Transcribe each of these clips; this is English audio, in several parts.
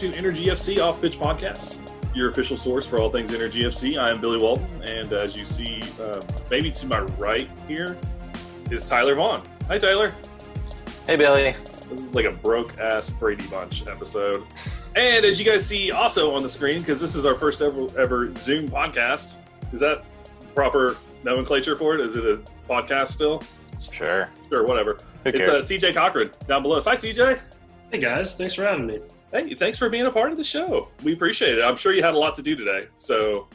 welcome to Energy FC Off Pitch Podcast, your official source for all things Energy FC. I am Billy Walton, and as you see, uh, maybe to my right here is Tyler Vaughn. Hi, Tyler. Hey, Billy. This is like a broke ass Brady Bunch episode. And as you guys see also on the screen, because this is our first ever, ever Zoom podcast, is that proper nomenclature for it? Is it a podcast still? Sure. Sure, whatever. Who It's uh. CJ Cochran down below. Hi, CJ. Hey guys, thanks for having me. Hey, thanks for being a part of the show. We appreciate it. I'm sure you had a lot to do today, so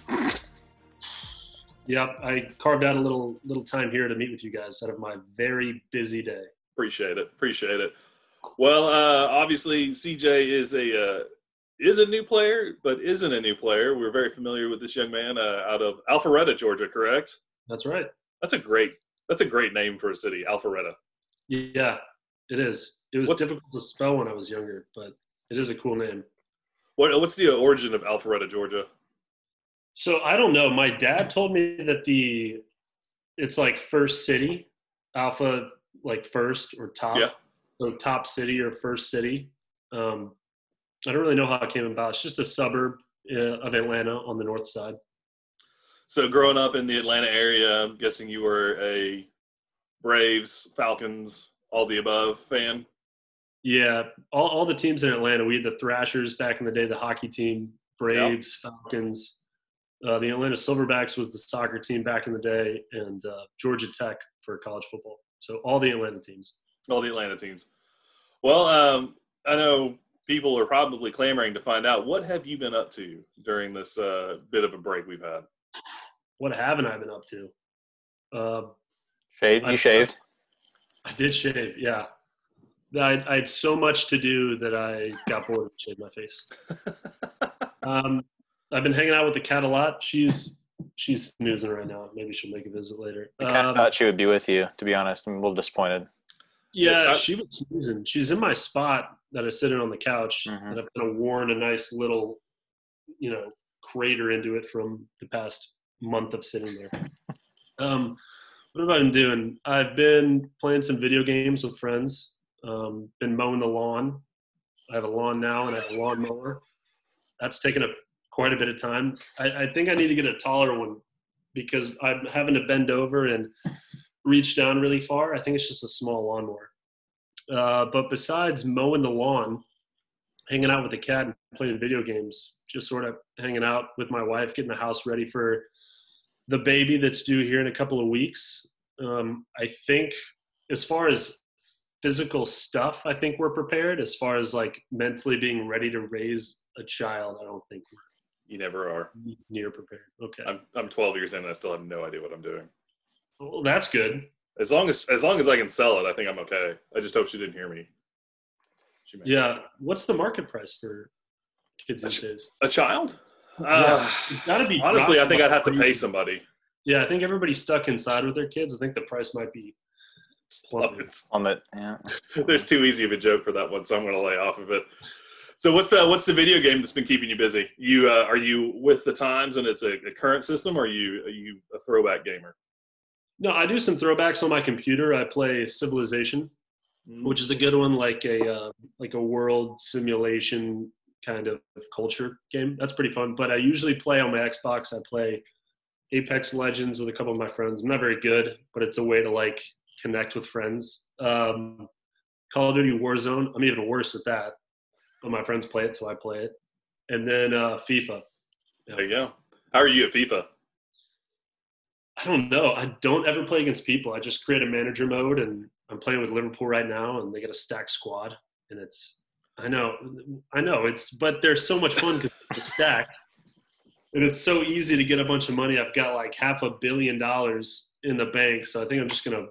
yeah, I carved out a little little time here to meet with you guys out of my very busy day. appreciate it. Appreciate it. Well, uh, obviously, CJ is a uh, is a new player, but isn't a new player. We're very familiar with this young man uh, out of Alpharetta, Georgia. Correct? That's right. That's a great. That's a great name for a city, Alpharetta. Yeah, it is. It was What's- difficult to spell when I was younger, but it is a cool name. What, what's the origin of Alpharetta, Georgia? So I don't know. My dad told me that the it's like first city, alpha like first or top. Yeah. So top city or first city. Um, I don't really know how it came about. It's just a suburb uh, of Atlanta on the north side. So, growing up in the Atlanta area, I'm guessing you were a Braves, Falcons, all the above fan. Yeah, all, all the teams in Atlanta. We had the Thrashers back in the day, the hockey team, Braves, Falcons. Uh, the Atlanta Silverbacks was the soccer team back in the day, and uh, Georgia Tech for college football. So all the Atlanta teams. All the Atlanta teams. Well, um, I know people are probably clamoring to find out what have you been up to during this uh, bit of a break we've had. What haven't I been up to? Uh, Shaved? I- You shaved? I did shave. Yeah, I, I had so much to do that I got bored and shaved my face. Um, I've been hanging out with the cat a lot. She's she's snoozing right now. Maybe she'll make a visit later. I kind of Um, thought she would be with you, to be honest. I'm a little disappointed. Yeah, Yeah, she was snoozing. She's in my spot that I sit in on the couch, Mhm. and I've kind of worn a nice little, you know, crater into it from the past month of sitting there. Um, what have I been doing? I've been playing some video games with friends. Um, been mowing the lawn. I have a lawn now, and I have a lawn mower. That's taken up quite a bit of time. I, I think I need to get a taller one because I'm having to bend over and reach down really far. I think it's just a small lawnmower. Uh, but besides mowing the lawn, hanging out with the cat and playing video games, just sort of hanging out with my wife, getting the house ready for the baby that's due here in a couple of weeks. Um, I think as far as physical stuff, I think we're prepared. As far as like mentally being ready to raise a child, I don't think we're You never are. near prepared. Okay. I'm, I'm 12 years in and I still have no idea what I'm doing. Well, that's good. As long as as long as I can sell it, I think I'm okay. I just hope she didn't hear me. Yeah. What's the market price for kids these days? A child? Uh, It's got to be. honestly, I think I'd have to pay somebody. Yeah, I think everybody's stuck inside with their kids. I think the price might be. It's, Plummet. it's, On the, yeah. there's too easy of a joke for that one, so I'm going to lay off of it. So what's uh, what's the video game that's been keeping you busy? You uh, are you with the times and it's a, a current system, or are you are you a throwback gamer? No, I do some throwbacks on my computer. I play Civilization, which is a good one, like a uh, like a world simulation kind of culture game. That's pretty fun. But I usually play on my Xbox. I play Apex Legends with a couple of my friends. I'm not very good, but it's a way to like connect with friends. Um, Call of Duty Warzone. I'm even worse at that, but my friends play it, so I play it. And then uh, FIFA. There you go. How are you at FIFA? I don't know. I don't ever play against people. I just create a manager mode, and I'm playing with Liverpool right now, and they get a stacked squad, and it's. I know, I know. It's but they're so much fun because it's stacked, and it's so easy to get a bunch of money. I've got like half a billion dollars in the bank, so I think I'm just gonna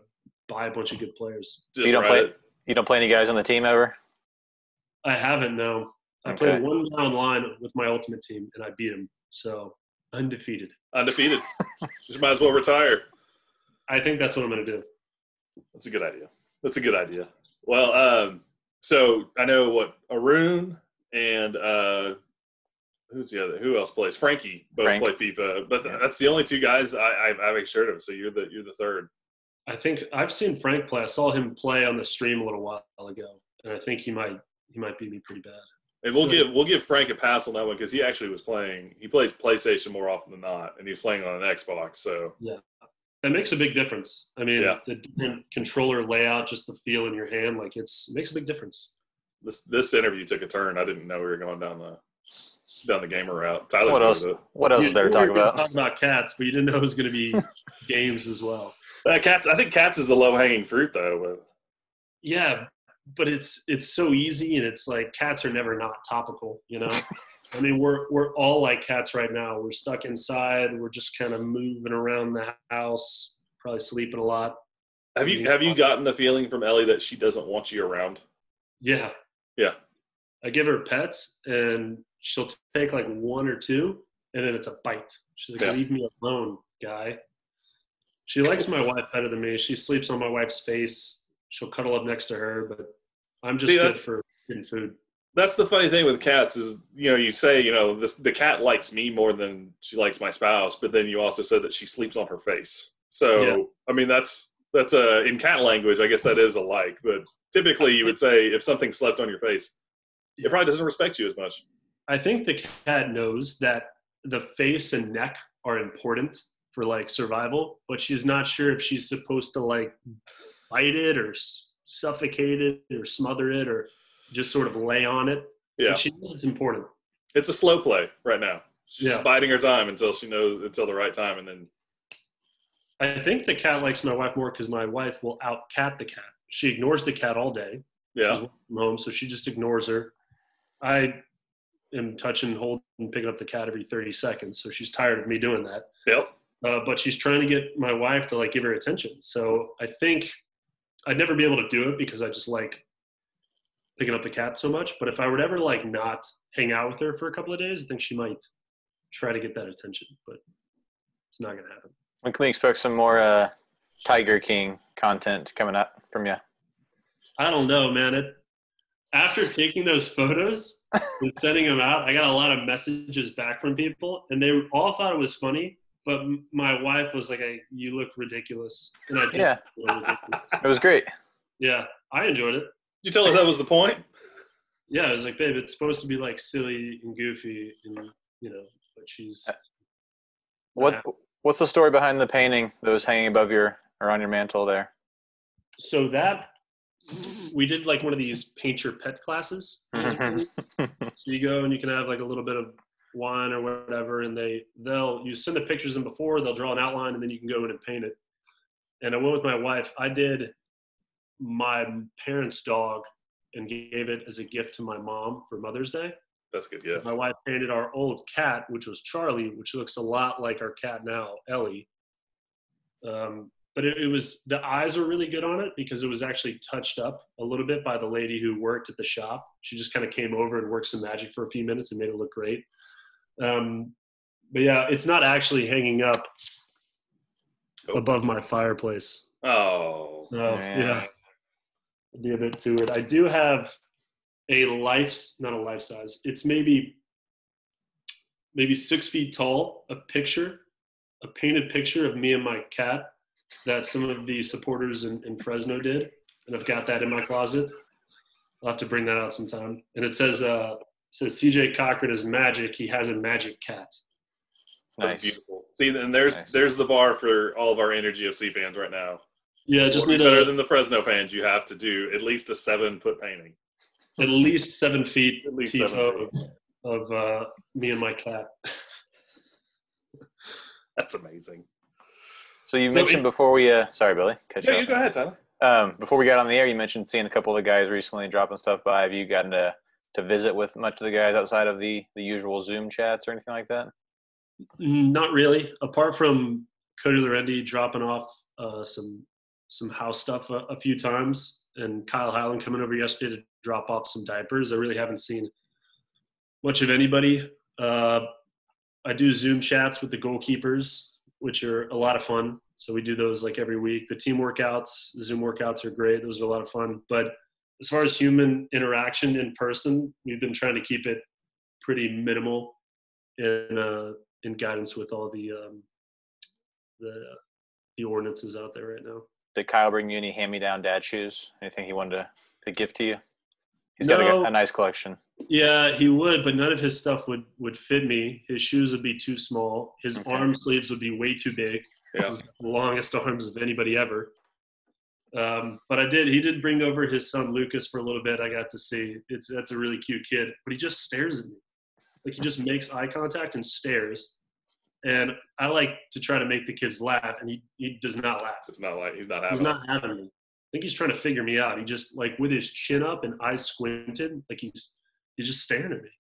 buy a bunch of good players. Just You don't play- it. You don't play any guys on the team ever? I haven't no. I Okay. played one down line with my ultimate team, and I beat him, so undefeated. undefeated. Just might as well retire. I think that's what I'm gonna do. That's a good idea. That's a good idea. Well, um, so I know what Arun and uh, who's the other? Who else plays? Frankie both Frank. play FIFA, but Yeah. that's the only two guys I, I, I have assured of. So you're the you're the third. I think I've seen Frank play. I saw him play on the stream a little while ago, and I think he might he might beat me pretty bad. And we'll give we'll give Frank a pass on that one because he actually was playing. He plays PlayStation more often than not, and he's playing on an Xbox. So yeah, That makes a big difference. I mean, Yeah. the different controller layout, just the feel in your hand, like it's it makes a big difference. this this interview took a turn. I didn't know we were going down the down the gamer route. Tyler's What good else? What else You is there to knew talk we were gonna about? Talk about cats, but you didn't know it was going to be games as well. Uh, cats. I think cats is the low hanging fruit though. But Yeah, but it's it's so easy, and it's like cats are never not topical. You know, I mean, we're we're all like cats right now. We're stuck inside. We're just kind of moving around the house, probably sleeping a lot. have you have you gotten the feeling from Ellie that she doesn't want you around? Yeah, Yeah. I give her pets, and she'll take like one or two, and then it's a bite. She's like, Yeah. "Leave me alone, guy." She likes my wife better than me. She sleeps on my wife's face. She'll cuddle up next to her, but I'm just See, good for getting food. That's the funny thing with cats is you know you say you know this the cat likes me more than she likes my spouse, but then you also said that she sleeps on her face. So Yeah. I mean that's that's a in cat language I guess that is a like, but typically you would say if something slept on your face, it probably doesn't respect you as much. I think the cat knows that the face and neck are important for like survival, but she's not sure if she's supposed to like bite it or suffocate it or smother it or just sort of lay on it. Yeah, But she knows it's important. it's a slow play right now. She's Yeah. biding her time until she knows until the right time, and then I think the cat likes my wife more because my wife will out cat the cat. She ignores the cat all day. yeah, She's from home, so she just ignores her. I am touching, holding, picking up the cat every 30 seconds, so she's tired of me doing that. yep. Uh, but she's trying to get my wife to like give her attention. So I think I'd never be able to do it because I just like picking up the cat so much. But if I would ever like not hang out with her for a couple of days, I think she might try to get that attention. But it's not gonna happen. When can we expect some more uh, Tiger King content coming up from you? I don't know, man. It after taking those photos and sending them out, I got a lot of messages back from people, and they all thought it was funny. But my wife was like, "I- "You look ridiculous," and I did Yeah. ridiculous. It was great. Yeah, I enjoyed it. Did you tell her that was the point? Yeah, I was like, babe, it's supposed to be like silly and goofy, and you know, but she's What What's the story behind the painting that was hanging above your or on your mantle there? so that we did like one of these paint your pet classes. Mhm. So you go and you can have like a little bit of wine or whatever, and they they'll you send the pictures in before, they'll draw an outline, and then you can go in and paint it. And I went with my wife. I did my parents' dog and gave it as a gift to my mom for Mother's Day. That's a good gift. My wife painted our old cat, which was Charlie, which looks a lot like our cat now, Ellie. Um, but it, it was the eyes were really good on it because it was actually touched up a little bit by the lady who worked at the shop. She just kind of came over and worked some magic for a few minutes and made it look great. Um, but yeah, it's not actually hanging up Oh. above my fireplace. Oh, So Yeah. yeah, be a bit to it. I do have a life's not a life size. It's maybe maybe six feet tall. A picture, a painted picture of me and my cat that some of the supporters in, in Fresno did, and I've got that in my closet. I'll have to bring that out sometime. And it says uh, it says CJ Cochran is magic. He has a magic cat. that's Nice. beautiful. See, and there's Nice. there's the bar for all of our Energy FC fans right now. Yeah, just Or need better a, than the Fresno fans. You have to do at least a seven foot painting. at least seven feet At least TiVo seven of uh, me and my cat. That's amazing. So you So mentioned in- before we uh, sorry Billy, cut you Yeah, off. you go ahead, Tyler. Um, before we got on the air, you mentioned seeing a couple of the guys recently dropping stuff by. Have you gotten to to visit with much of the guys outside of the the usual Zoom chats or anything like that? Not really. Apart from Cody Laurendi dropping off uh, some some house stuff a, a few times, and Kyle Hyland coming over yesterday to drop off some diapers, I really haven't seen much of anybody. Uh, I do Zoom chats with the goalkeepers, which are a lot of fun. So we do those like every week. The team workouts, the Zoom workouts are great. Those are a lot of fun. But as far as human interaction in person, we've been trying to keep it pretty minimal in uh, in guidance with all the um, the the ordinances out there right now. Did Kyle bring you any hand me down dad shoes? Anything he wanted to, to gift to you? He's got a, a nice collection. Yeah, he would, but none of his stuff would would fit me. His shoes would be too small. His Okay. arm sleeves would be way too big. Yeah. The longest arms of anybody ever. Um, but I did. He did bring over his son Lucas for a little bit. I got to see. It's that's a really cute kid, but he just stares at me. Like he just makes eye contact and stares. And I like to try to make the kids laugh, and he, he does not laugh. It's not like he's not having. He's having. not having me. I think he's trying to figure me out. He just like with his chin up and eyes squinted, like he's he's just staring at me.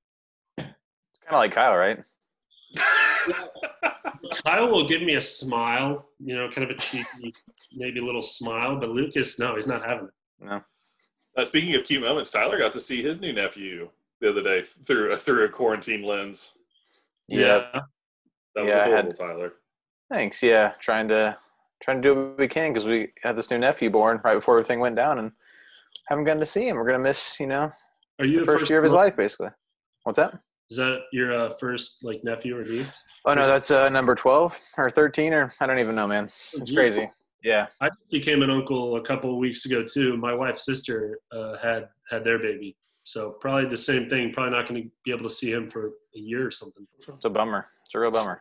It's kind of like Kyle, right? Kyle will give me a smile, you know, kind of a cheeky, maybe a little smile, but Lucas, no, he's not having it. No. Uh, speaking of cute moments, Tyler got to see his new nephew the other day through a, through a quarantine lens. Yeah. That was Yeah, adorable, had- Tyler. Thanks. Yeah, trying to trying to do what we can because we had this new nephew born right before everything went down, and haven't gotten to see him. We're gonna miss, you know, Are you the the first year of his life, basically. What's that? Is that your uh, first like nephew or niece? Oh no, that's uh, number twelve or thirteen, or I don't even know, man. It's crazy. Yeah. I became an uncle a couple of weeks ago too. My wife's sister uh, had had their baby, so probably the same thing. Probably not going to be able to see him for a year or something. It's a bummer. It's a real bummer.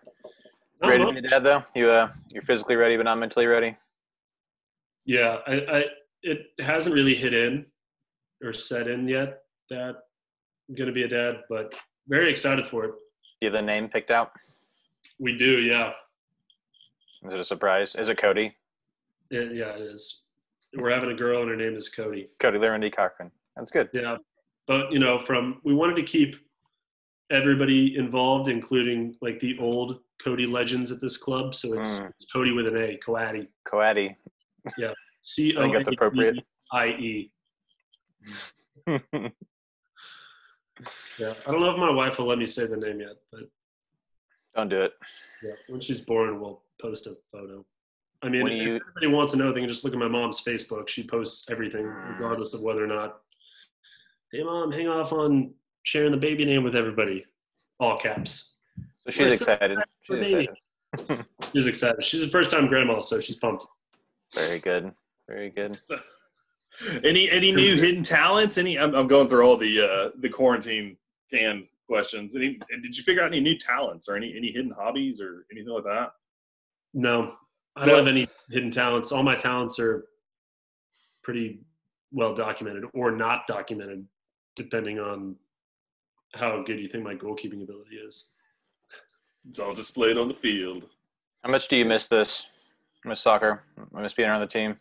Not ready to be a dad though? You uh, you're physically ready, but not mentally ready. Yeah, I, I it hasn't really hit in or set in yet that I'm going to be a dad, but very excited for it. You have the name picked out. We do, yeah, Is it a surprise? Is it Cody? It- yeah, it is. We're having a girl, and her name is Cody. Cody Laurendi Cochran. That's good. Yeah, but you know, from we wanted to keep everybody involved, including like the old Cody legends at this club. So it's Mm. Cody with an A, Coady. Coady. C I think that's appropriate. I E. Yeah, I don't know if my wife will let me say the name yet, but Don't do it. yeah, when she's born, we'll post a photo. I mean, When if you- everybody wants to know, they can just look at my mom's Facebook. She posts everything, regardless of whether or not. Hey, mom, hang off on sharing the baby name with everybody. All caps. So she's We're so excited. She's excited. She's excited. She's a first-time grandma, so she's pumped. Very good. Very good. So, any any new hidden talents? Any? I'm, I'm going through all the uh, the quarantine canned questions. Any? Did you figure out any new talents or any any hidden hobbies or anything like that? No, I No. don't have any hidden talents. All my talents are pretty well documented or not documented, depending on how good you think my goalkeeping ability is. It's all displayed on the field. How much do you miss this? Miss soccer? I miss being around the team.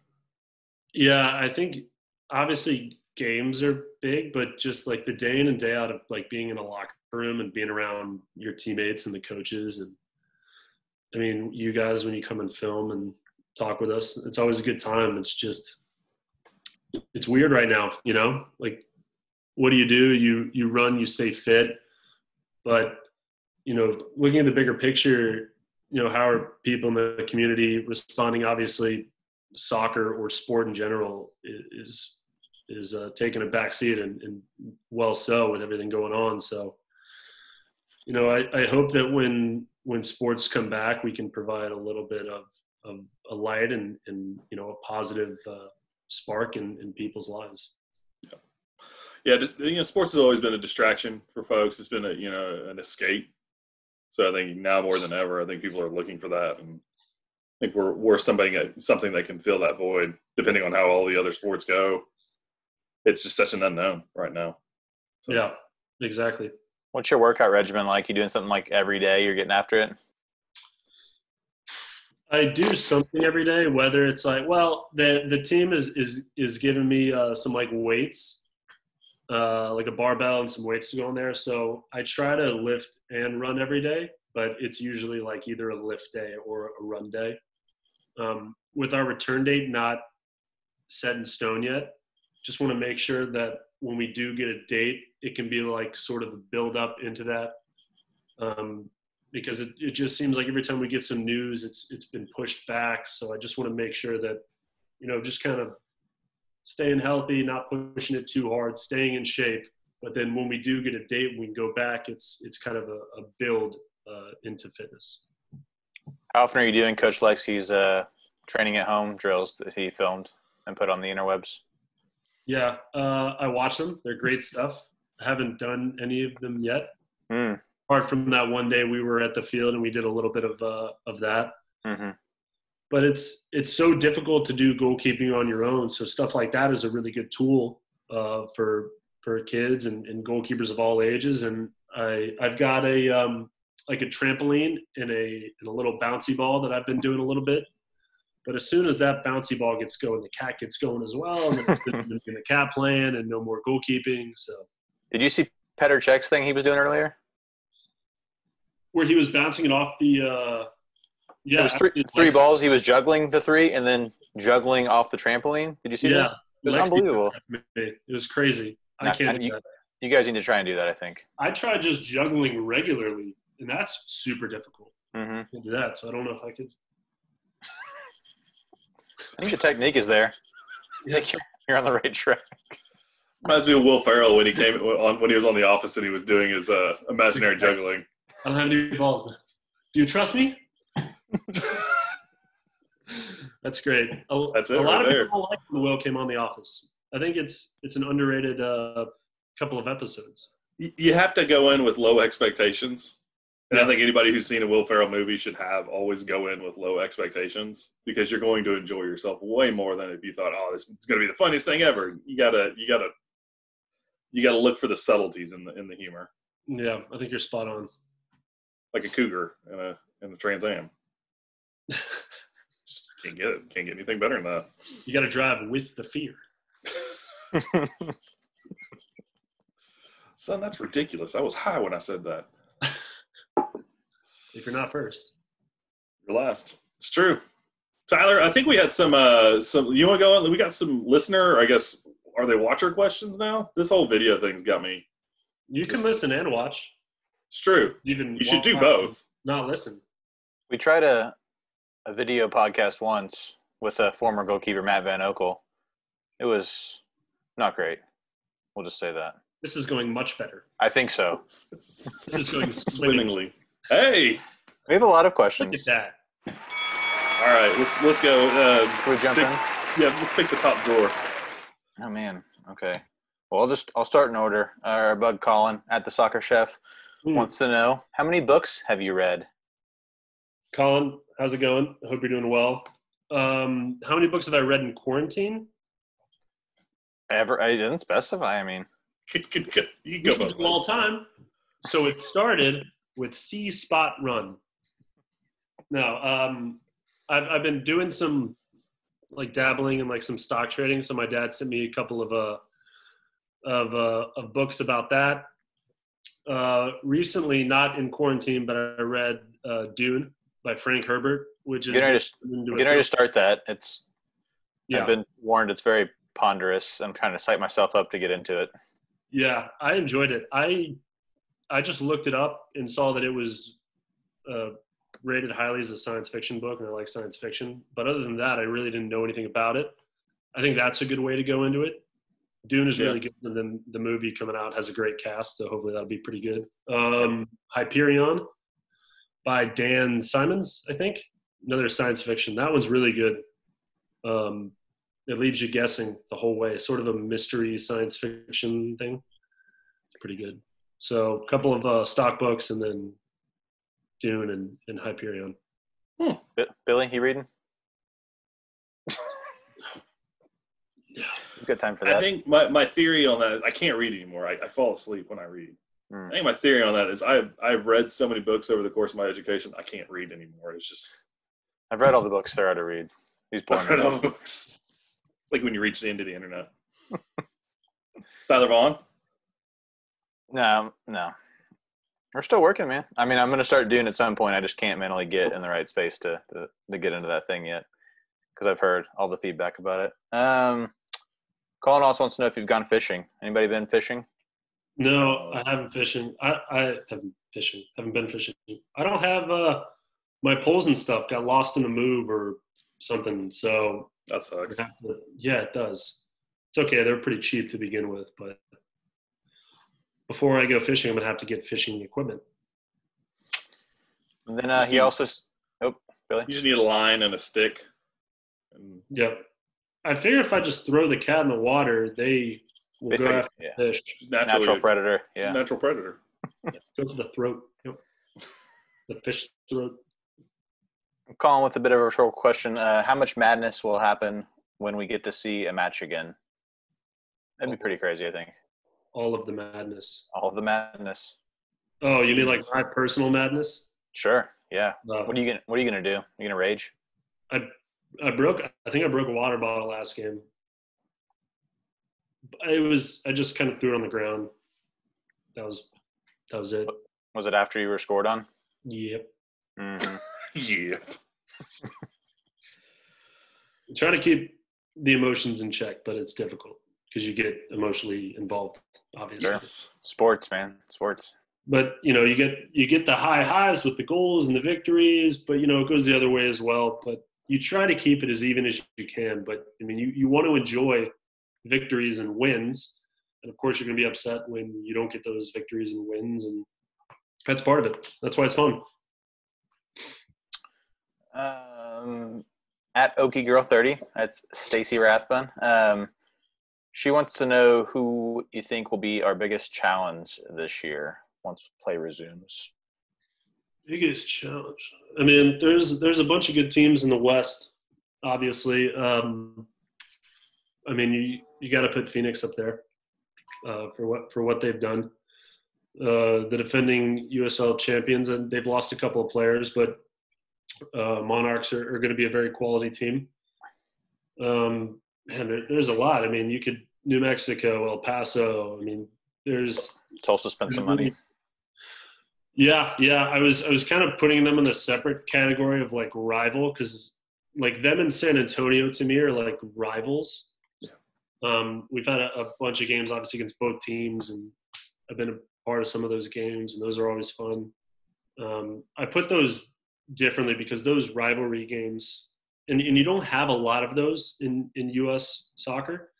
Yeah, I think obviously games are big, but just like the day in and day out of like being in a locker room and being around your teammates and the coaches and I mean, you guys when you come and film and talk with us, it's always a good time. It's just it's weird right now, you know? Like what do you do? You you run, you stay fit, but you know, looking at the bigger picture, you know, how are people in the community responding? Obviously, soccer or sport in general is is uh, taking a back seat and, and well so with everything going on. So, you know, I, I hope that when when sports come back, we can provide a little bit of, of a light and, and you know a positive uh, spark in, in people's lives. Yeah, yeah, you know, sports has always been a distraction for folks. It's been a you know an escape. So I think now more than ever, I think people are looking for that, and I think we're we're somebody something that can fill that void. Depending on how all the other sports go, it's just such an unknown right now. So- Yeah, exactly. What's your workout regimen like? You doing something like every day? You're getting after it? I do something every day, whether it's like, well, the the team is is is giving me uh, some like weights, uh, like a barbell and some weights to go in there. So I try to lift and run every day, but it's usually like either a lift day or a run day. Um, with our return date not set in stone yet, just want to make sure that when we do get a date, it can be like sort of a build up into that. Um, because it, it just seems like every time we get some news, it's it's been pushed back. So I just want to make sure that, you know, just kind of staying healthy, not pushing it too hard, staying in shape. But then when we do get a date, we can go back. It's it's kind of a, a build uh, into fitness. How often are you doing Coach Lexi's uh, training at home drills that he filmed and put on the interwebs? Yeah, uh, I watch them. They're great stuff. I haven't done any of them yet. Mm. Apart from that one day we were at the field and we did a little bit of uh, of that. hmm But it's it's so difficult to do goalkeeping on your own. So stuff like that is a really good tool uh, for for kids and, and goalkeepers of all ages. And I I've got a um, like a trampoline and a and a little bouncy ball that I've been doing a little bit. But as soon as that bouncy ball gets going, the cat gets going as well, and then the cat plan and no more goalkeeping. So Did you see Petr Cech's thing he was doing earlier? where he was bouncing it off the uh, yeah it was three, three like- balls. He was juggling the three and then juggling off the trampoline. Did you see Yeah. this? It was Lexi- unbelievable. It was crazy. I can't do you- You guys need to try and do that. I think. I tried just juggling regularly, and that's super difficult hmm to do that. So I don't know if I could. I think the technique is there. I think you're, you're on the right track. Reminds me of Will Ferrell when he came on when he was on The Office and he was doing his uh, imaginary juggling. I don't have any balls. Do you trust me? that's great. A, That's it A lot right of there. people like when Will came on The Office. I think it's it's an underrated uh, couple of episodes. You have to go in with low expectations, and I think anybody who's seen a Will Ferrell movie should have always go in with low expectations because you're going to enjoy yourself way more than if you thought, "Oh, this is going to be the funniest thing ever." You gotta, you gotta, you gotta look for the subtleties in the in the humor, Yeah, I think you're spot on. like a cougar in a in the Trans Am. Just can't get it. Can't get anything better than that. You got to drive with the fear. Son, that's ridiculous. I was high when I said that. If you're not first. You're last. It's true. Tyler, I think we had some uh some you wanna go on? We got some listener, I guess are they watcher questions now? This whole video thing's got me. You can listen and watch. It's true. Even You should do both. and Not listen. We tried a a video podcast once with a former goalkeeper Matt Van Oekel. It was not great. We'll just say that. This is going much better. I think so. This is going swimmingly. Hey. We have a lot of questions. Look at that. All right, let's let's go. Uh, we jump pick, in? yeah, let's pick the top drawer. Oh man. Okay. Well, I'll just I'll start in order. Our bug Colin at the Soccer Chef Hmm. wants to know how many books have you read? Colin, how's it going? I hope you're doing well. Um, how many books have I read in quarantine? Ever? I didn't specify. I mean, Good, good, good. You go both all time. So it started with See Spot Run. Now, um, I've, I've been doing some like dabbling in like some stock trading. So my dad sent me a couple of uh of uh, of books about that. Uh, recently, not in quarantine, but I read uh, Dune by Frank Herbert, which is get ready to get ready to start that. It's yeah. I've been warned. It's very ponderous. I'm trying to psych myself up to get into it. Yeah, I enjoyed it. I I just looked it up and saw that it was uh, rated highly as a science fiction book, and I like science fiction. But other than that, I really didn't know anything about it. I think that's a good way to go into it. Dune is Yeah. really good, and then the movie coming out has a great cast, so hopefully that'll be pretty good. Um, Hyperion by Dan Simmons, I think, another science fiction. That one's really good. Um, it leaves you guessing the whole way, sort of a mystery science fiction thing. It's pretty good. So a couple of uh, stock books, and then Dune and, and Hyperion. Bi- Billy, you reading? Yeah. You've time for that. I think my, my theory on that I can't read anymore. I, I fall asleep when I read. Hmm. I think my theory on that is I've I've read so many books over the course of my education. I can't read anymore. It's just I've read all the books there are to read. He's born. I've read all the books. It's like when you reach the end of the internet. Tyler Vaughn. No, no. We're still working, man. I mean, I'm going to start doing at some point. I just can't mentally get in the right space to to, to get into that thing yet because I've heard all the feedback about it. Um, Colin also wants to know if you've gone fishing. Anybody been fishing? No, I haven't fishing. I, I haven't fishing. Haven't been fishing. I don't have uh, my poles and stuff. Got lost in a move or something. So That sucks. I have to- yeah, it does. It's okay. They're pretty cheap to begin with, but before I go fishing, I'm gonna have to get fishing equipment. And then uh, he also. s- Oh, Billy. You just need a line and a stick. And Yep. I figure if I just throw the cat in the water, they We'll They go figure- after yeah. fish. Natural, Natural predator. Yeah. Natural predator. Go to the throat. Yep. The fish throat. Colin, with a bit of a short question, uh, how much madness will happen when we get to see a match again? That'd be pretty crazy, I think. All of the madness. All of the madness. Oh, you mean like my personal madness? Sure. Yeah. Uh, What are you gonna What are you gonna do? You gonna rage? I I broke. I think I broke a water bottle last game. It was. I just kind of threw it on the ground. That was. That was it. Was it after you were scored on? Yep. Mm-hmm. Yeah. trying to keep the emotions in check, but it's difficult because you get emotionally involved, obviously. Sure. Sports, man. Sports. But you know, you get you get the high highs with the goals and the victories, but you know it goes the other way as well. But you try to keep it as even as you can. But I mean, you, you want to enjoy victories and wins, and of course you're going to be upset when you don't get those victories and wins, and that's part of it. That's why it's fun. Um, at Okie Girl thirty, that's Stacy Rathbun. Um, she wants to know who you think will be our biggest challenge this year once play resumes. Biggest challenge. I mean, there's there's a bunch of good teams in the West. Obviously, um, I mean, you you got to put Phoenix up there uh, for what for what they've done. Uh, the defending USL champions, and they've lost a couple of players, but uh, Monarchs are, are going to be a very quality team. Um, and there, there's a lot. I mean, you could New Mexico, El Paso. I mean, there's Tulsa spent some money. yeah, yeah. I was I was kind of putting them in a separate category of like rival because like them and San Antonio to me are like rivals. Um, we've had a, a bunch of games obviously against both teams, and I've been a part of some of those games, and those are always fun. Um, I put those differently because those rivalry games, and, and you don't have a lot of those in in U.S. soccer.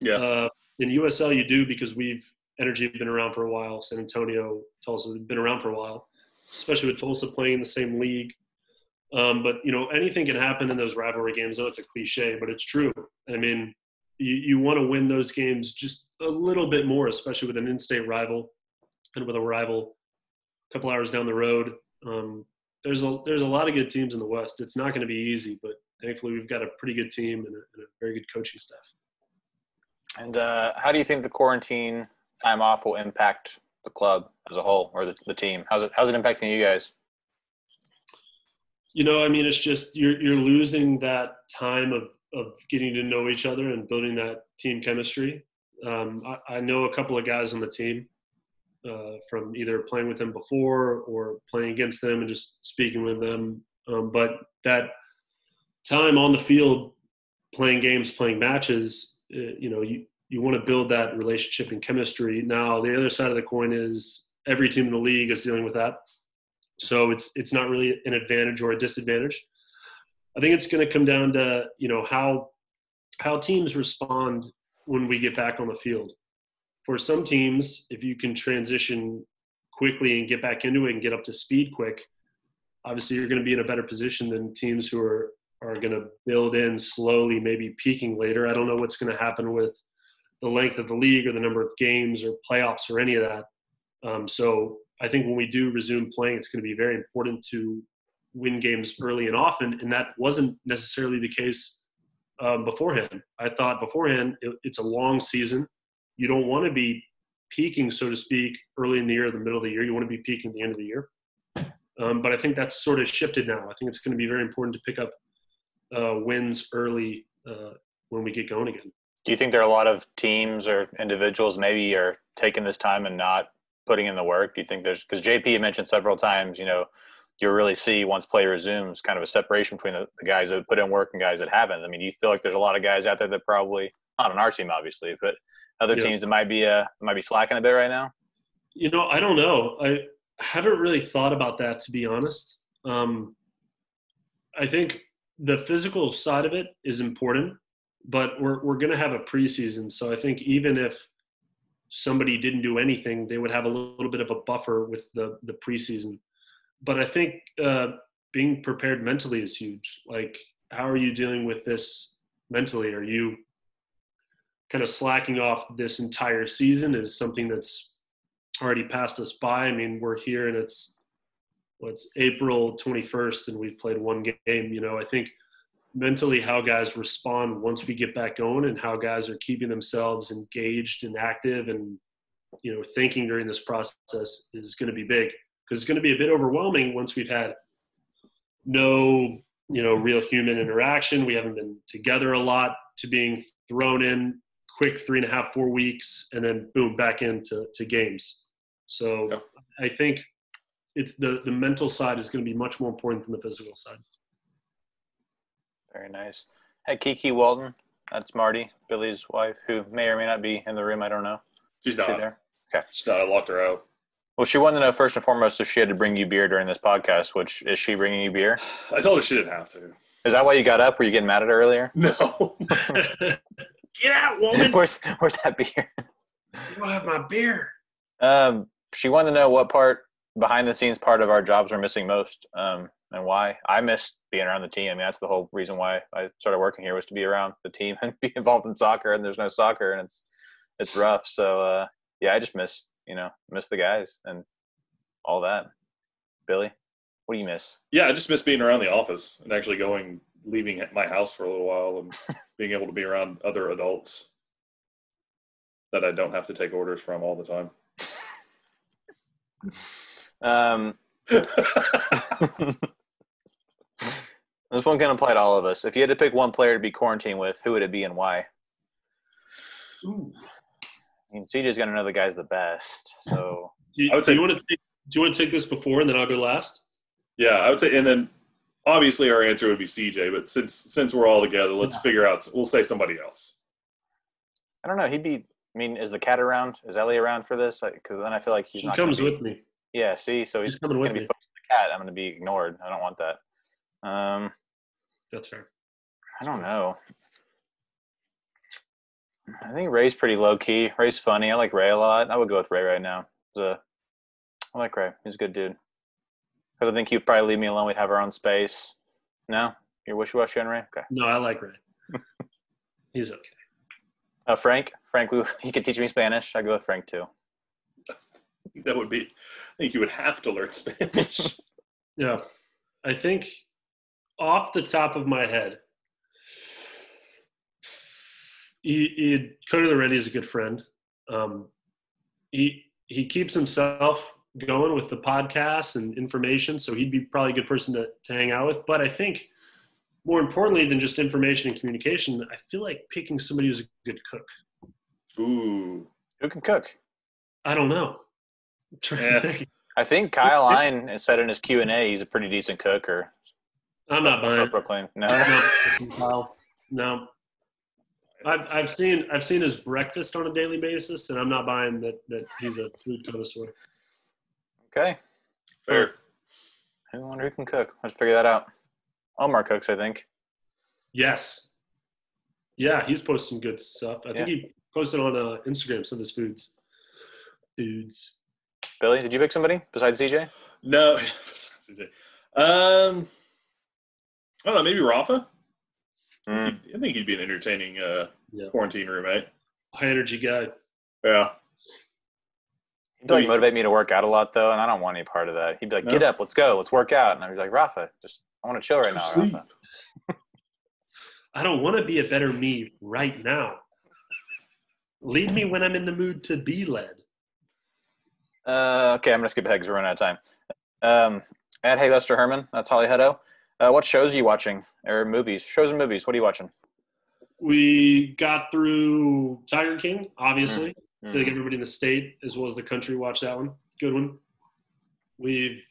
Yeah. Uh, in USL, you do because we've Energy been around for a while. San Antonio, Tulsa have been around for a while, especially with Tulsa playing in the same league. Um, but you know, anything can happen in those rivalry games. Though it's a cliche, but it's true. I mean, you, you want to win those games just a little bit more, especially with an in-state rival and with a rival a couple hours down the road. Um, there's a there's a lot of good teams in the West. It's not going to be easy, but thankfully we've got a pretty good team and a, and a very good coaching staff. And uh, how do you think the quarantine time off will impact the club as a whole or the, the team? How's it How's it impacting you guys? You know, I mean, it's just you're you're losing that time of of getting to know each other and building that team chemistry. Um, I, I know a couple of guys on the team uh, from either playing with them before or playing against them and just speaking with them. Um, but that time on the field, playing games, playing matches, uh, you know, you you want to build that relationship and chemistry. Now, the other side of the coin is every team in the league is dealing with that. So it's it's not really an advantage or a disadvantage. I think it's going to come down to you know how how teams respond when we get back on the field. For some teams, if you can transition quickly and get back into it and get up to speed quick, obviously you're going to be in a better position than teams who are are going to build in slowly, maybe peaking later. I don't know what's going to happen with the length of the league or the number of games or playoffs or any of that. Um, so I think when we do resume playing, it's going to be very important to win games early and often, and that wasn't necessarily the case um, beforehand. I thought beforehand it, it's a long season. You don't want to be peaking, so to speak, early in the year the middle of the year. You want to be peaking at the end of the year. Um, but I think that's sort of shifted now. I think it's going to be very important to pick up uh, wins early uh, when we get going again. Do you think there are a lot of teams or individuals maybe are taking this time and not putting in the work? Do you think there's because JP mentioned several times, you know, you'll really see once play resumes kind of a separation between the, the guys that put in work and guys that haven't. I mean, do you feel like there's a lot of guys out there that probably not on our team, obviously, but other Yeah. teams that might be uh might be slacking a bit right now? You know, I don't know. I haven't really thought about that to be honest. Um, I think the physical side of it is important, but we're we're going to have a preseason, so I think even if somebody didn't do anything, they would have a little bit of a buffer with the the preseason. But I think uh, being prepared mentally is huge. Like, how are you dealing with this mentally? Are you kind of slacking off this entire season is something that's already passed us by. I mean, we're here and it's what's April 21st and we've played one game. You know, I think mentally how guys respond once we get back going and how guys are keeping themselves engaged and active and you know thinking during this process is going to be big because it's going to be a bit overwhelming once we've had no you know real human interaction we haven't been together a lot to being thrown in quick three and a half four weeks and then boom back into to games so Yeah. i think it's the the mental side is going to be much more important than the physical side Very nice. Hey, Kiki Walton. That's Marty, Billy's wife, who may or may not be in the room. I don't know. She's Is she not. there? She's not. I locked her out. Well, she wanted to know first and foremost if she had to bring you beer during this podcast. Which is she bringing you beer? I told her she didn't have to. Is that why you got up? Were you getting mad at her earlier? No. Get out, woman. where's Where's that beer? you don't have my beer Um, she wanted to know what part behind the scenes part of our jobs we're missing most, um, and why. I miss being around the team. I mean, that's the whole reason why I started working here was to be around the team and be involved in soccer. And there's no soccer, and it's it's rough. So uh, yeah, I just miss you know miss the guys and all that. Billy, what do you miss? Yeah, I just miss being around the office and actually going, leaving my house for a little while and being able to be around other adults that I don't have to take orders from all the time. Um, this one can apply to all of us. If you had to pick one player to be quarantined with, who would it be and why? Ooh. I mean, CJ's gonna know the guy's the best. So Do you, I would do say- you want to take, do you want to take this before and then I'll go last? yeah, I would say, and then obviously our answer would be CJ, but since since we're all together, let's figure out. We'll say somebody else. I don't know. He'd be. I mean, is the cat around? Is Ellie around for this? Because then I feel like he's He not. comes be, with me. Yeah. See, so he's, He's coming gonna be me. focused on the cat. I'm gonna be ignored. I don't want that. Um, That's fair. I don't know. I think Ray's pretty low key. Ray's funny. I like Ray a lot. I would go with Ray right now. He's a, I like Ray. He's a good dude. Because I think he'd probably leave me alone. We'd have our own space. No, you're wishy washy on Ray. Okay. No, I like Ray. He's okay. Uh, Frank. Frank, we, he could teach me Spanish. I go with Frank too. That would be. I think you would have to learn Spanish. Yeah. I think off the top of my head, he, he Cody Laurendi is a good friend. Um, he he keeps himself going with the podcasts and information, so he'd be probably a good person to, to hang out with. But I think more importantly than just information and communication, I feel like picking somebody who's a good cook. Ooh. Who can cook? I don't know. I'm trying to Yeah. think. I think Kyle Line has said in his Q and A he's a pretty decent cook. Or I'm not buying. it. Brooklyn. No. No, no. I've, I've seen I've seen his breakfast on a daily basis, and I'm not buying that that he's a food connoisseur. Okay. Fair. I wonder who can cook. Let's figure that out. Omar cooks, I think. Yes, yeah, he's posted some good stuff. I Yeah. think he posted on uh, Instagram some of his foods. Foods. Billy, did you pick somebody besides CJ? No. CJ. um. I don't know. Maybe Rafa. Mm. I think he'd be an entertaining uh, Yeah. quarantine roommate. High energy guy. Yeah. He'd like motivate me to work out a lot though, and I don't want any part of that. He'd be like, No? "Get up, let's go, let's work out," and I'd be like, "Rafa, just I want to chill right now." Sleep. Rafa. I don't want to be a better me right now. Lead me when I'm in the mood to be led. Uh, okay, I'm gonna skip ahead because we're running out of time. Um, at Hey Lester Herman, that's Holly Hedo. Uh, what shows are you watching or movies? Shows and movies. What are you watching? We got through Tiger King, obviously. I Mm. think everybody in the state as well as the country watched that one. Good one. We've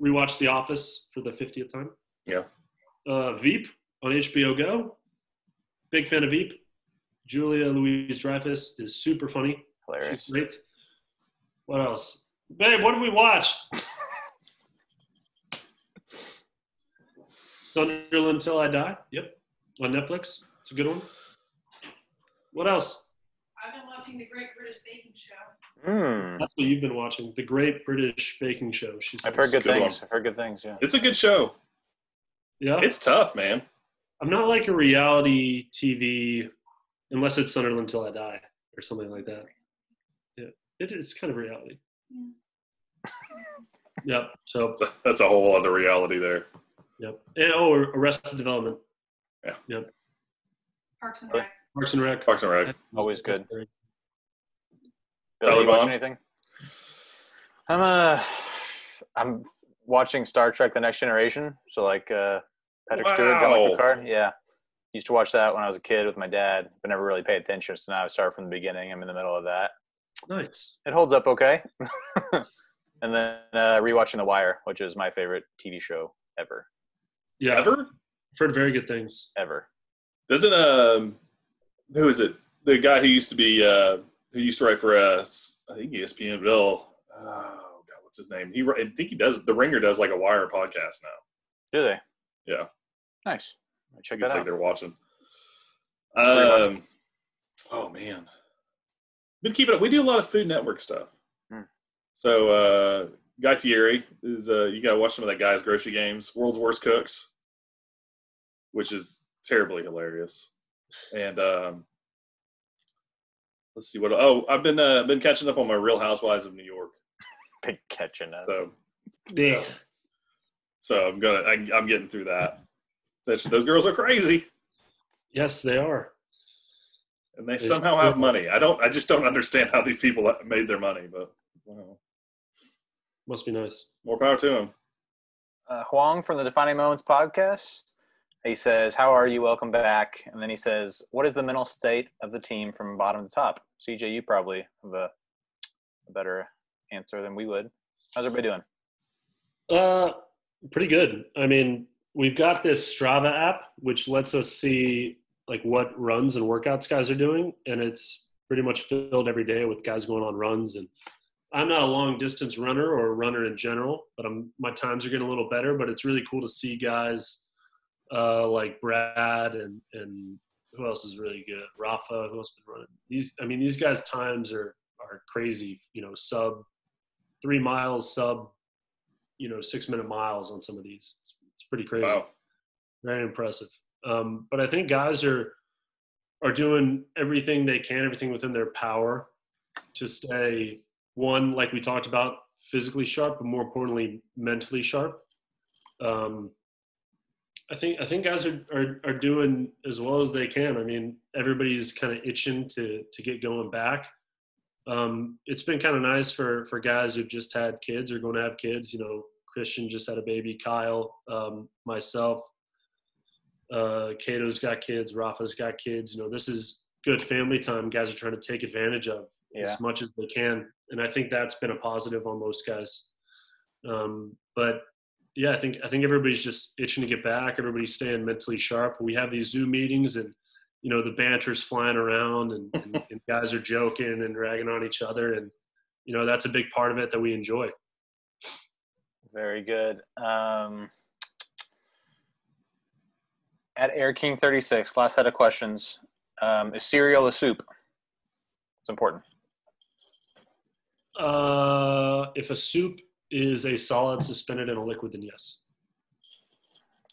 rewatched The Office for the 50th time. Yeah. Uh, Veep on HBO Go. Big fan of Veep. Julia Louis-Dreyfus is super funny. Hilarious. She's great. What else? Babe, what have we watched? Sunderland Till I Die. Yep. On Netflix. It's a good one. What else? I've been watching the Great British Baking Show. Mm. That's what you've been watching. The Great British Baking Show. She. I've heard good, Good things. one. I've heard good things. Yeah. It's a good show. Yeah. It's tough, man. I'm not like a reality TV unless it's Sunderland till I die or something like that. Yeah, it is kind of reality. Yep. So That's a, whole other reality there. yep. And, oh, Arrested Development, Yeah. Yep. Parks and Really? Rec. Parks and Rec. Parks and Rec. Always good. Tyler Billy, you watch anything? I'm uh, I'm watching Star Trek: The Next Generation. So like uh, Patrick Stewart, John Wow. Picard. Yeah, used to watch that when I was a kid with my dad, but never really paid attention. So now I start from the beginning. I'm in the middle of that. Nice. It holds up okay. and then uh, rewatching The Wire, which is my favorite TV show ever, Yeah, I've Ever? heard very good things. ever. Doesn't um, who is it? The guy who used to be uh, who used to write for uh, I think ESPN. Bill. Oh God, what's his name? He wri- I think he does. The Ringer does like a Wire podcast now. Do they? Yeah. Nice. I'll Check It's that like out. they're watching. Um, oh man, been keeping up. We do a lot of Food Network stuff. Hmm. So uh, Guy Fieri is. Uh, you got to watch some of that guy's grocery games. World's Worst Cooks, which is terribly hilarious. And um, let's see what. Oh, I've been uh, been catching up on my Real Housewives of New York. Big catching up. So Yeah. so I'm gonna. I, I'm getting through that. That's- Those girls are crazy. Yes, they are. And they somehow have money. I don't. I just don't understand how these people made their money, but wow. Must be nice. more power to them. uh, Huang from the Defining Moments podcast. He says, "How are you? Welcome back." And then he says, "What is the mental state of the team from bottom to top?" CJ, you probably have a, a better answer than we would. How's everybody doing? Uh, pretty good. I mean, we've got this Strava app, which lets us see like what runs and workouts guys are doing, and it's pretty much filled every day with guys going on runs. And I'm not a long distance runner or a runner in general, but I'm my times are getting a little better. But it's really cool to see guys uh, like Brad and and who else is really good? Rafa, who else been running? These, I mean, these guys' times are are crazy. You know, sub three miles, sub you know six minute miles on some of these. It's, it's pretty crazy, Wow. very impressive. Um, but I think guys are are doing everything they can, everything within their power to stay one, like we talked about, physically sharp, but more importantly, mentally sharp. Um, I think I think guys are, are are doing as well as they can. I mean, everybody's kind of itching to to get going back. Um, it's been kind of nice for for guys who've just had kids or going to have kids. You know, Christian just had a baby, Kyle, um, myself, uh, Cato's got kids, Rafa's got kids. You know, this is good family time. Guys are trying to take advantage of Yeah. as much as they can, and I think that's been a positive on most guys. Um, but yeah, I think I think everybody's just itching to get back. Everybody's staying mentally sharp. We have these Zoom meetings, and you know the banter's flying around, and, and, and guys are joking and ragging on each other, and you know that's a big part of it that we enjoy. Very good. Um, at Air King thirty six, last set of questions. Um, is cereal a soup? It's important. Uh, if a soup is a solid suspended in a liquid, then yes.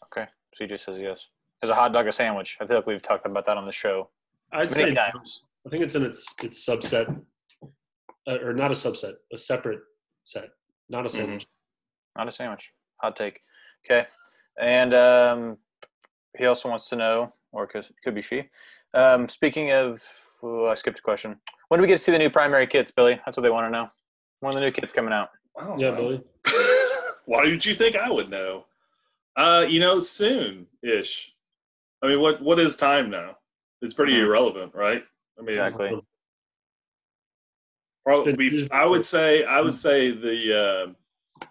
Okay. CJ says yes. Is a hot dog a sandwich? I feel like we've talked about that on the show. I'd say. I think it's in its its subset, uh, or not a subset, a separate set, not a sandwich. Not a sandwich. Hot take. Okay. And um, he also wants to know, or could, could be she. Um, speaking of, ooh, I skipped a question. When do we get to see the new primary kits, Billy? That's what they want to know. When are the new kits coming out? I Yeah, know. Billy. Why did you think I would know? Uh, you know, soon ish. I mean, what what is time now? It's pretty Mhm. irrelevant, right? I mean, Exactly. probably. I would say. I would say the uh,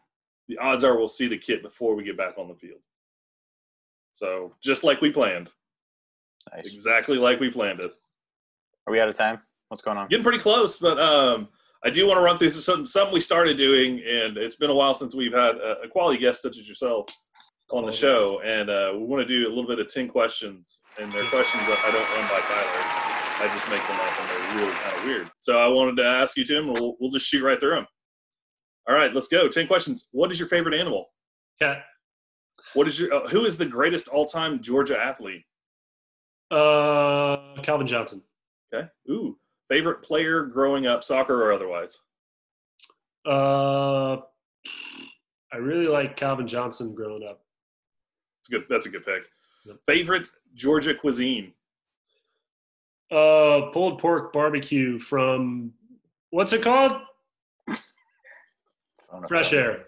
the odds are we'll see the kit before we get back on the field. So just like we planned, Nice. exactly like we planned it. Are we out of time? What's going on? Getting pretty close, but um, I do want to run through some something we started doing, and it's been a while since we've had a, a quality guest such as yourself on the show, and uh, we want to do a little bit of ten questions, and they're questions that I don't run by Tyler. I just make them up, and they're really kind of weird. So I wanted to ask you, Tim, and we'll, we'll just shoot right through them. All right, let's go. Ten questions. What is your favorite animal? Cat. What is your? Uh, who is the greatest all-time Georgia athlete? Uh, Calvin Johnson. Okay. Ooh, favorite player growing up, soccer or otherwise? Uh, I really like Calvin Johnson growing up. That's a good. That's a good pick. Yep. Favorite Georgia cuisine? Uh, pulled pork barbecue from what's it called? Fresh. Air.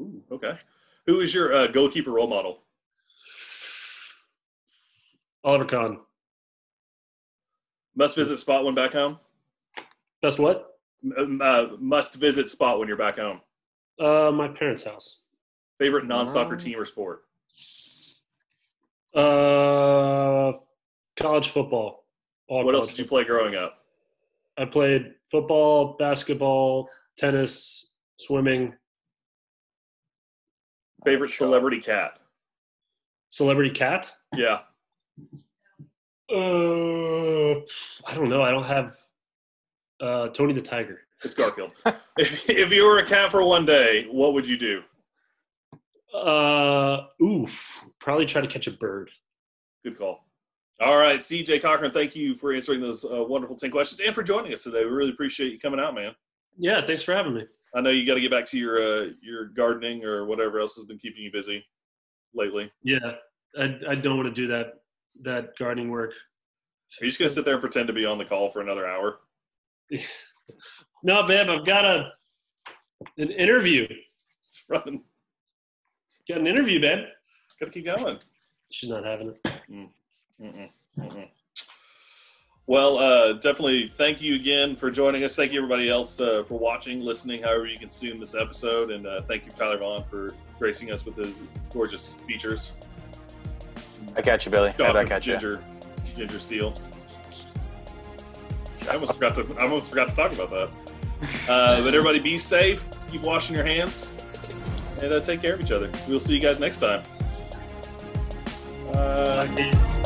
Ooh, okay. Who is your uh, goalkeeper role model? Oliver Kahn. Must visit spot when back home. Best what? Uh, must visit spot when you're back home. Uh, my parents' house. Favorite non-soccer Oh. team or sport? Uh, college football. All What else did you play growing up? I played football, basketball, tennis, swimming, Favorite celebrity cat? celebrity cat. Yeah. Uh, I don't know. I don't have uh, Tony the Tiger. It's Garfield. if, if you were a cat for one day, what would you do? Uh, ooh, probably try to catch a bird. Good call. All right, CJ Cochran, thank you for answering those uh, wonderful 10 questions and for joining us today. We really appreciate you coming out, man. Yeah, thanks for having me. I know you got to get back to your uh, your gardening or whatever else has been keeping you busy lately. Yeah, I, I don't want to do that that gardening work. Are you just going to sit there and pretend to be on the call for another hour? No, babe, I've got a an interview. It's running. Got an interview, babe. Got to keep going. She's not having it. Mm-mm, mm-mm. Well, uh, definitely thank you again for joining us. Thank you, everybody else, uh, for watching, listening, however you consume this episode. And uh, thank you, Tyler Vaughn, for gracing us with his gorgeous features. I catch you, Billy. How did I Chocolate catch you? ginger, ginger steel. I almost forgot to. I almost forgot to talk about that. Uh, but everybody, be safe. Keep washing your hands, and uh, take care of each other. We'll see you guys next time. Uh, Okay.